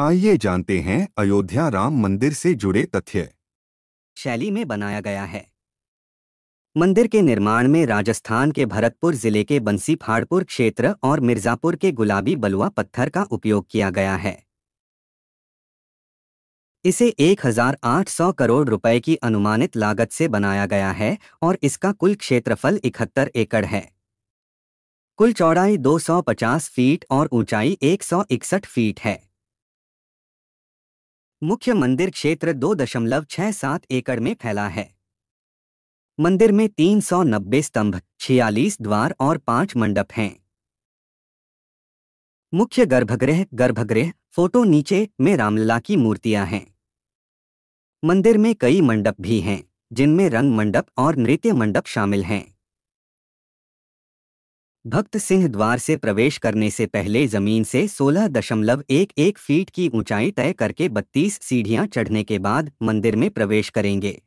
आइए जानते हैं अयोध्या राम मंदिर से जुड़े तथ्य। शैली में बनाया गया है। मंदिर के निर्माण में राजस्थान के भरतपुर ज़िले के बंसी फाड़पुर क्षेत्र और मिर्जापुर के गुलाबी बलुआ पत्थर का उपयोग किया गया है। इसे 1,800 करोड़ रुपए की अनुमानित लागत से बनाया गया है और इसका कुल क्षेत्रफल इकहत्तर एकड़ है। कुल चौड़ाई 250 फीट और ऊंचाई 161 फीट है। मुख्य मंदिर क्षेत्र दो दशमलव छह सात एकड़ में फैला है। मंदिर में 390 स्तंभ, छियालीस द्वार और पाँच मंडप हैं। मुख्य गर्भगृह गर्भगृह, फ़ोटो नीचे में रामलला की मूर्तियाँ हैं। मंदिर में कई मंडप भी हैं, जिनमें रंग मंडप और नृत्य मंडप शामिल हैं। भक्त सिंह द्वार से प्रवेश करने से पहले ज़मीन से सोलह दशमलव एक एक फीट की ऊंचाई तय करके बत्तीस सीढ़ियाँ चढ़ने के बाद मंदिर में प्रवेश करेंगे।